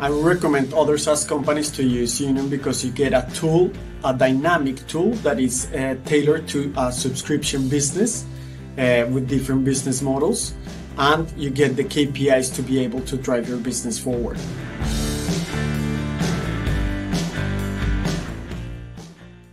I recommend other SaaS companies to use Younium because you get a tool, a dynamic tool that is uh, tailored to a subscription business uh, with different business models, and you get the KPIs to be able to drive your business forward.